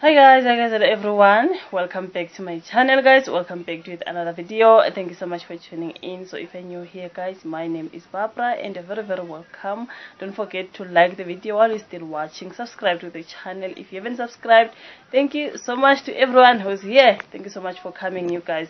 hi guys hi guys and everyone. Welcome back to my channel guys. Welcome back to another video. Thank you so much for tuning in. So if you're new here guys my name is barbara and you're very very welcome. Don't forget to like the video while you're still watching. Subscribe to the channel if you haven't subscribed. Thank you so much to everyone who's here. Thank you so much for coming you guys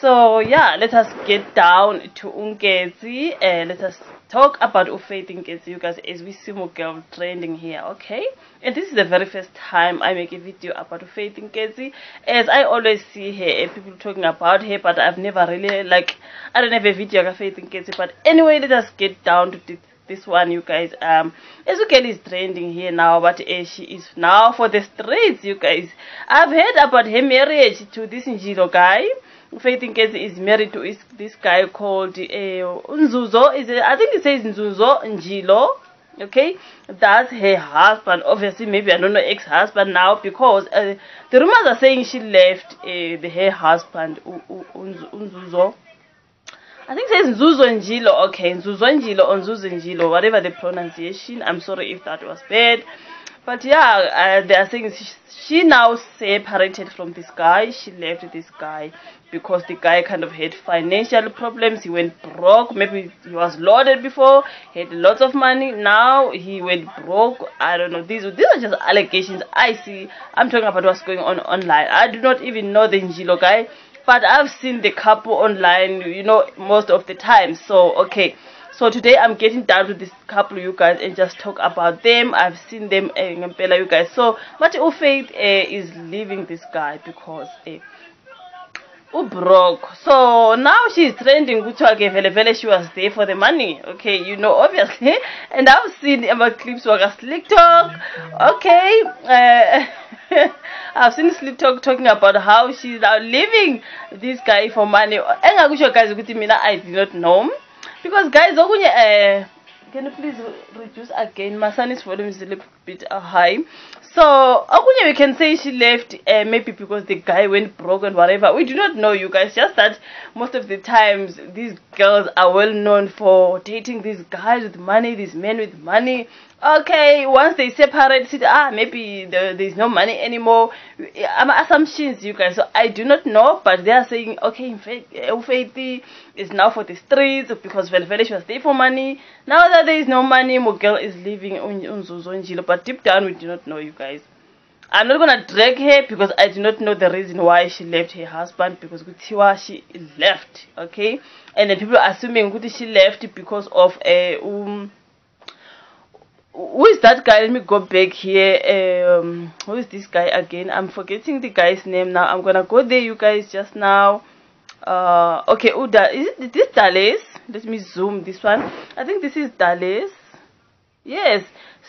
so yeah let us get down to uNketsi and let us talk about ufaith uNketsi you guys as we see more girl trending here okay? And this is the very first time i make a video about ufaith uNketsi as i always see her and people talking about her but i've never really like i don't have a video of faith unkezi but anyway let us get down to this this one you guys. Um Ezekiel is trending here now but uh, she is now for the streets you guys. I've heard about her marriage to this njilo guy Faith Nketsi is married to is, this guy called uh, Nzuzo. Is it, I think it says Nzuzo Njilo. Okay, that's her husband. Obviously, maybe I don't know ex-husband now because uh, the rumors are saying she left uh, the her husband Nzuzo. I think it says Nzuzo Njilo. Okay, Nzuzo Njilo or Nzuzo Njilo, whatever the pronunciation. I'm sorry if that was bad. But yeah, uh, they are saying she, she now separated from this guy. She left this guy because the guy kind of had financial problems. He went broke. Maybe he was loaded before. He had lots of money. Now he went broke. I don't know. These these are just allegations I see. I'm talking about what's going on online. I do not even know the Njilo guy, but I've seen the couple online. You know, most of the time. So okay so today i'm getting down to this couple you guys and just talk about them i've seen them in uh, you guys so but ufaith uh, is leaving this guy because uh, broke so now she's trending kuthiwa ke vele vele she was there for the money. Okay you know obviously. And i've seen ama-clips waka Slik Talk. Okay uh, I've seen Slik Talk talking about how she's now leaving this guy for money. Engakusho guys ukuthi mina I did not know because guys okunye uh, can you please reduce again? My son's volume is a little bit uh, high. So okunye we can say she left uh, maybe because the guy went broke and whatever. We do not know you guys just that most of the times these girls are well known for dating these guys with money these men with money. Okay once they separate ah maybe the, there's no money anymore. I'm assumptions you guys. So i do not know but they are saying okay Ufaith is now for the streets because Velvelish was there for money. Now that there is no money Mugel is leaving but deep down we do not know you guys I'm not gonna drag her because I do not know the reason why she left her husband because Kutiwa she left, okay? And then people are assuming Kuti she left because of a uh, um who is that guy? Let me go back here um who is this guy again? I'm forgetting the guy's name now. I'm gonna go there you guys just now. Uh okay uda is it this Dallas? let me zoom this one. I think this is dales yes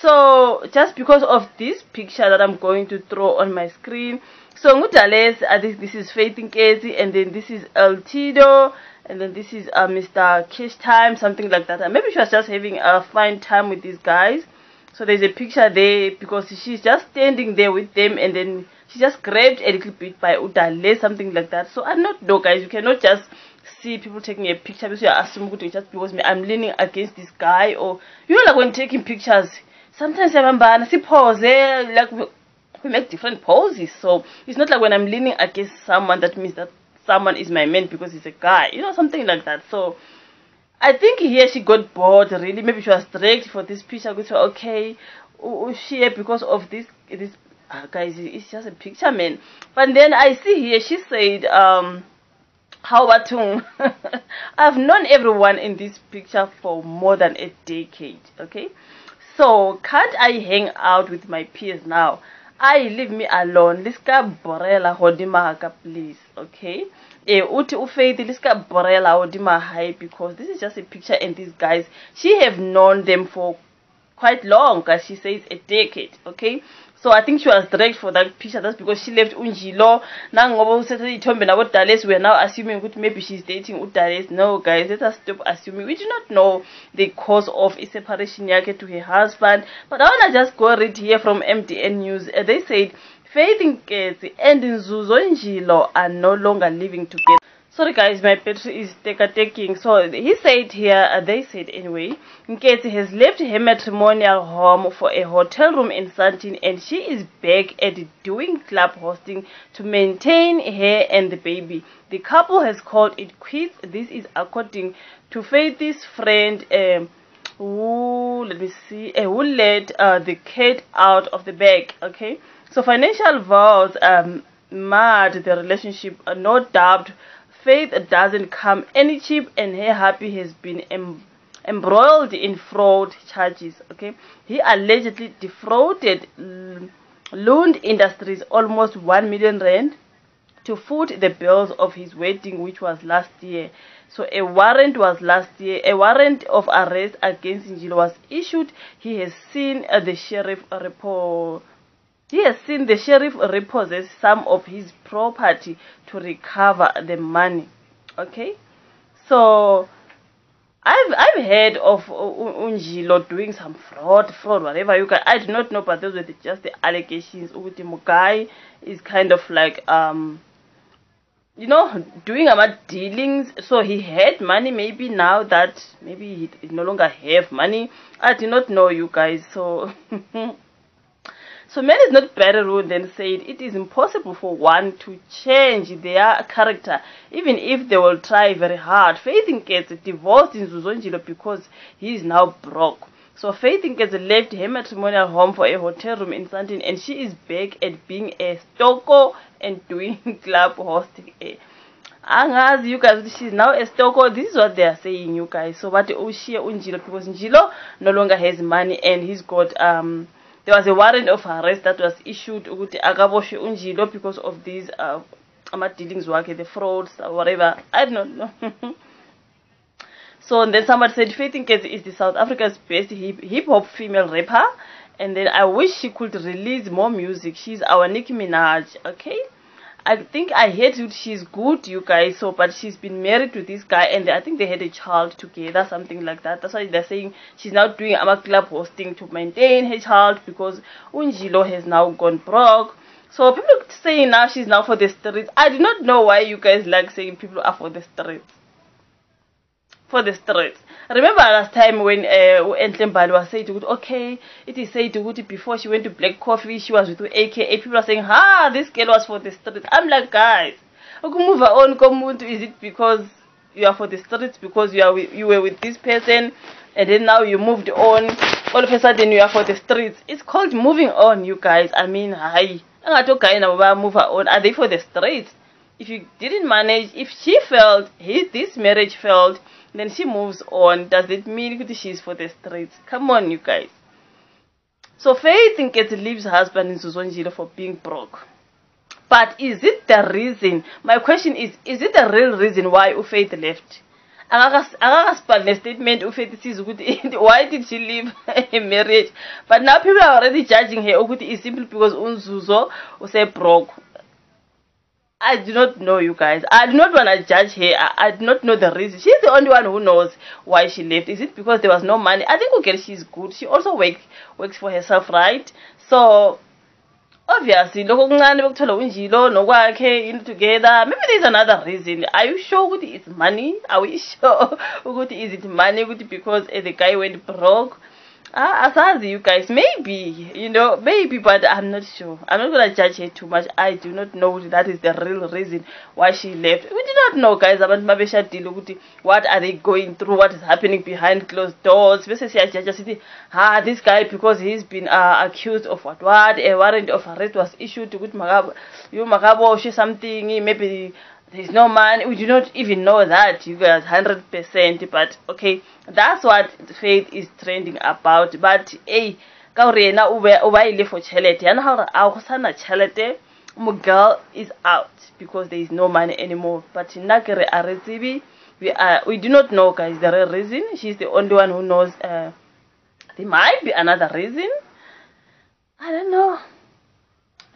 so just because of this picture that i'm going to throw on my screen so ngudales i think this is faith Nketsi, and then this is L-Tido and then this is uh, Mr. Kish Time, something like that. And maybe she was just having a fine time with these guys. So there's a picture there because she's just standing there with them and then she just grabbed a little bit by Udale, something like that. So I don't know, guys. You cannot just see people taking a picture because you assume just because me I'm leaning against this guy or you know like when taking pictures sometimes I remember and I see pose like we make different poses so it's not like when I'm leaning against someone that means that someone is my man because he's a guy, you know, something like that. So I think here she got bored really. Maybe she was dragged for this picture. Which okay, she because of this this uh, guys. It's just a picture, man. But then I see here she said, um, how about I've known everyone in this picture for more than a decade. Okay, so can't I hang out with my peers now? I leave me alone liska borela hodima ka please okay eh uthi ufaith liska borela hodima high because this is just a picture and these guys she have known them for quite long as she says a decade okay so i think she was dragged for that picture that's because she left unjilo. Nangoba usethe ithombe nabo dales we are now assuming ukuthi maybe she's dating udales no guys let us stop assuming. We do not know the cause of a separation yakhe to her husband. But i want to just go read here from mdn news. Uh, they said Faith Nketsi and Nzuzo Njilo are no longer living together. Sorry guys my battery is taking so he said here uh, they said anyway Nketsi has left her matrimonial home for a hotel room in Sandton and she is back at doing club hosting to maintain her and the baby. The couple has called it quits. This is according to Faith's friend um, who let me see uh, who let uh, the cat out of the bag okay? So financial vows um, marred the relationship uh, no doubt Faith doesn't come any cheap and her hubby has been em embroiled in fraud charges. Okay, He allegedly defrauded Lund Industries almost 1 million rand to foot the bills of his wedding which was last year. So a warrant was last year. A warrant of arrest against Njilo was issued. He has seen uh, the sheriff report he has seen the sheriff repossess some of his property to recover the money. Okay? So, I've I've heard of Unjilo doing some fraud, fraud, whatever you can. I do not know, but those were just the allegations. Uti Mugai is kind of like um, you know, doing about dealings. So he had money. Maybe now that maybe he, he no longer have money. I do not know, you guys. So. So man is not better ruled than said it is impossible for one to change their character even if they will try very hard. Faith gets divorced in Zuzonjilo because he is now broke. So Faith gets left her matrimonial home for a hotel room in Sandton and she is back at being a stoko and doing club hosting. angazi you guys she's now a stoko this is what they are saying you guys so but ushiye unjilo because njilo no longer has money and he's got um there was a warrant of arrest that was issued ukuthi akaboshwe unjilo because of these uh, ama-dealings wakhe the frauds or whatever. I don't know. So then somebody said faith Nketsi is the south africa's best hip-hop female rapper. And then i wish she could release more music. She's our nicki minaj. Okay I think I heard she's good, you guys. So, but she's been married to this guy, and I think they had a child together, something like that. That's why they're saying she's now doing a club hosting to maintain her child because Unjilo has now gone broke. So people saying now she's now for the streets. I do not know why you guys like saying people are for the streets for the streets. Remember last time when uh, Enhle Mbali was saying, okay, it is said to before she went to Black Coffee, she was with AKA. People are saying, ah, this girl was for the streets. I'm like, guys, move on, Komuntu, is it because you are for the streets because you are with, you were with this person and then now you moved on all of a sudden you are for the streets it's called moving on you guys i mean hi move on are they for the streets if you didn't manage if she failed his this marriage failed then she moves on. Does it mean she's for the streets? Come on, you guys. So Faith Nketsi leaves husband Nzuzo Njilo for being broke. But is it the reason? My question is, is it the real reason why Faith left? akakasibhali statement ufaith siza ukuthi why did she leave a marriage but now people are already judging her ukuthi is simply because unzuzo usebroke I do not know you guys. I do not want to judge her. I, I, do not know the reason. She's the only one who knows why she left. Is it because there was no money? I think okay, she's good. She also work, works for herself, right? So obviously lokho kuncane bekuthola unjilo nokwakhe in together maybe there's another reason are you sure ukuthi it's money are we sure ukuthi is it money ukuthi because uh, the guy went broke uh, as you guys, maybe, you know, maybe, but I'm not sure. I'm not gonna judge her too much. I do not know that is the real reason why she left. We do not know, guys. About what are they going through? What is happening behind closed doors? Ah, this guy because he's been uh, accused of what? What a warrant of arrest was issued to you Magabo she something. Maybe there's no money. We do not even know that, you guys, 100%. But, okay, that's what faith is trending about. But, hey, ka gore yena o ba ile for tšhelete yana ga gore a go sana girl is out because there is no money anymore but nna ke re a we, are, we do not know guys the real reason she's the only one who knows uh, there might be another reason i don't know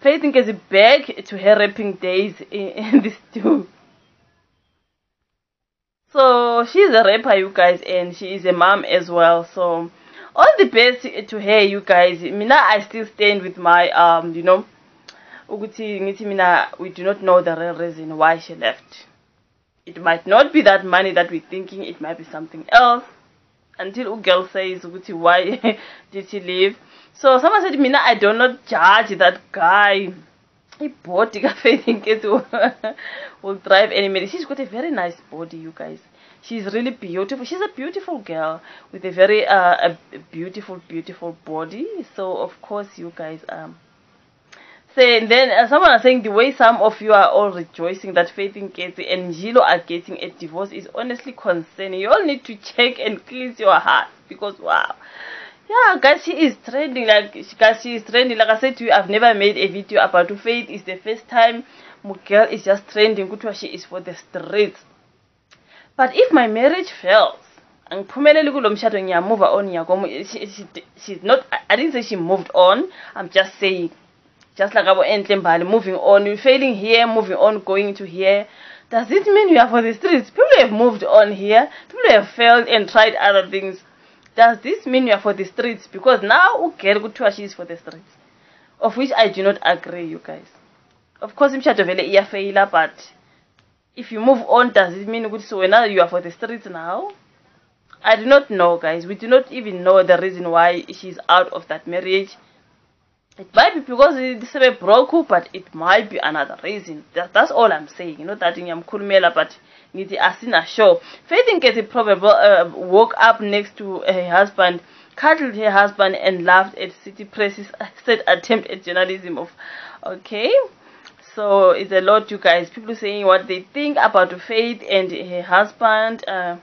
Faith is back to her rapping days in, in this too. So she's a rapper, you guys, and she is a mom as well. So all the best to her, you guys. Mina, I still stand with my um, you know, Uguti Mina. We do not know the real reason why she left. it might not be that money that we're thinking it might be something else until a girl says why did he leave? So someone said mina i do not judge that guy. He bought ibhodi kafaith nkethu will drive any minute. She's got a very nice body you guys. She's really beautiful. She's a beautiful girl with a very uh, a beautiful beautiful body. So of course you guys um saying then uh, someone is saying the way some of you are all rejoicing that Faith Nketsi and Jilo are getting a divorce is honestly concerning. You all need to check and cleanse your heart because wow. Yeah, guys, she is trending like guys, she is trending. Like I said to you, I've never made a video about Faith. It's the first time my girl is just trending. Kuthiwa she is for the streets. But if my marriage fails, angiphumeleli kulo mshado ngiyamove on she, she, she's not I didn't say she moved on I'm just saying just like our Enhle Mbali, moving on, you're failing here, moving on, going to here. Does it mean you are for the streets? People have moved on here, people have failed and tried other things. Does this mean you are for the streets? Because now Ugel Gutwashi is for the streets. Of which I do not agree, you guys. Of course, imshado vele iyafeyila, but if you move on, does it mean good so now you are for the streets now? I do not know, guys. We do not even know the reason why she's out of that marriage. It might be because they broke up, but it might be another reason. That, that's all I'm saying. You know that in Yamkulmela, but ngithi asina sure. Faith in Nketsi probably uh, woke up next to her husband, cuddled her husband, and laughed at City Press's said attempt at journalism of, okay. So it's a lot, you guys. People saying what they think about Faith and her husband. Uh,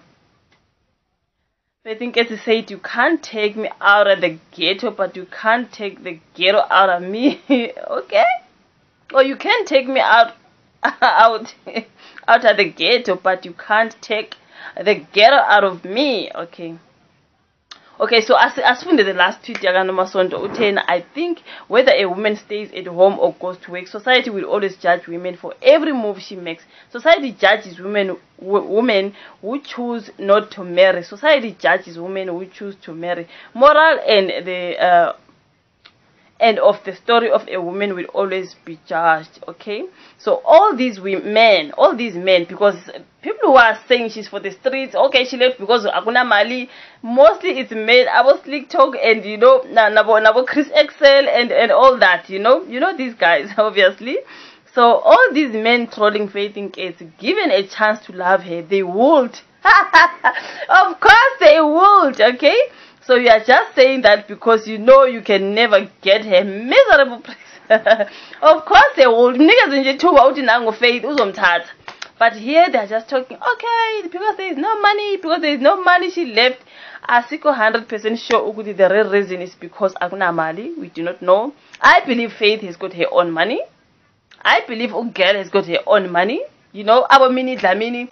I think as I said, you can't take me out of the ghetto, but you can't take the ghetto out of me. okay? Or you can take me out out out of the ghetto, but you can't take the ghetto out of me. Okay okay so as asifunde the last tweet yakanomasonto uthena i think whether a woman stays at home or goes to work society will always judge women for every move she makes. Society judges women women who choose not to marry. Society judges women who choose to marry. Moral and the uh, end of the story of a woman will always be judged okay? So all these men all these men because people who are saying she's for the streets okay she left because akuna mali. Mostly it's men abo Slik Talk and you know nabo nabo chris excel and and all that you know? You know these guys obviously. So all these men trolling faith in case given a chance to love her they would. Of course they would okay so you are just saying that because you know you can never get her miserable place. of course they will. Niggas in YouTube uthi nango faith. But here they are just talking, okay, because there is no money, because there is no money, she left. Asikho 100% sure ukuthi the real reason is because akuna mali. We do not know. I believe Faith has got her own money. I believe Ugel has got her own money. You know, our Minnie Dlamini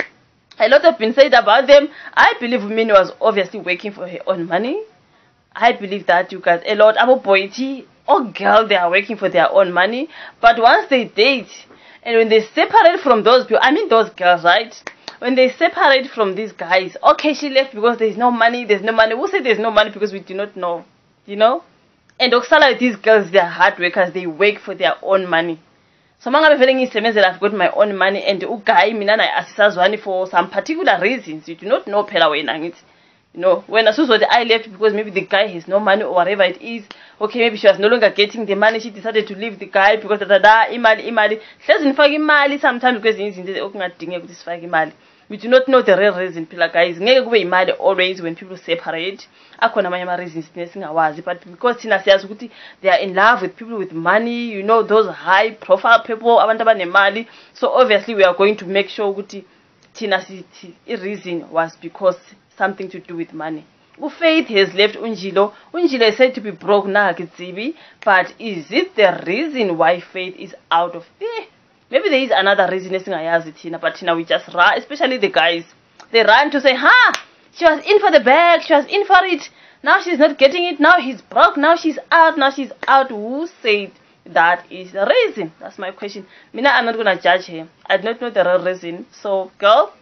a lot have been said about them. I believe Minnie was obviously working for her own money. I believe that you guys a lot about boyti or girl they are working for their own money. But once they date and when they separate from those people, I mean those girls, right? When they separate from these guys, okay, she left because there's no money, there's no money. Who say there's no money because we do not know? You know? And Oksala, these girls, they're hard workers, they work for their own money so uma ngabe vele ngiyisebenzela i've got my own money and ugayi mina naye asisazwani for some particular reasons you do not know phela wena ngithi you know wena suzothi i left because maybe the guy has no money or whatever it is. Okay maybe she was no longer getting the money she decided to leave the guy because da da da imali imali. Hlezi nifake imali sometimes kwezinye izinto okungadingeka ukuthi sifake imali we do not know the real reason phela guys. Ngeke kube imali always when people separate. Akhona amanye ama-reasons thina singawazi but because thina siyazi ukuthi they are in love with people with money you know those high profile people abantu abanemali. So obviously we are going to make sure ukuthi thina sithi i-reason was because something to do with money. Ufaith has left unjilo. Unjilo said to be broke nakitzibi but is it the reason why faith is out of there maybe there is another reason esingayazi thina but thina we just run especially the guys. They run to say ha! She was in for the bag she was in for it. Now she's not getting it. Now he's broke. Now she's out. Now she's out. Who said that is the reason? That's my question. Mina i'm not gonna judge her. I do not know the real reason. So girl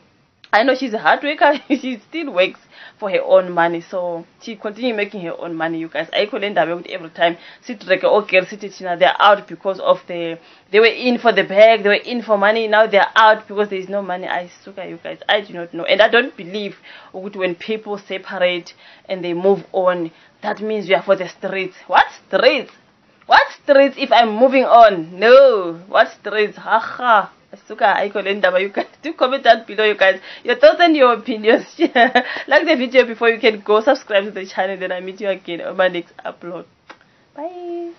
I know she's a hard worker. she still works for her own money. So she continue making her own money, you guys. I could end up with every time. Sit like okay, City China, they're out because of the they were in for the bag, they were in for money, now they're out because there is no money. I suka you guys. I do not know. And I don't believe when people separate and they move on, that means we are for the streets. What streets? What streets if I'm moving on? No. What streets? Haha. Suka Aikolendaba. You guys do comment down below, you guys. Your thoughts and your opinions. like the video before you can go subscribe to the channel. Then I meet you again on my next upload. Bye.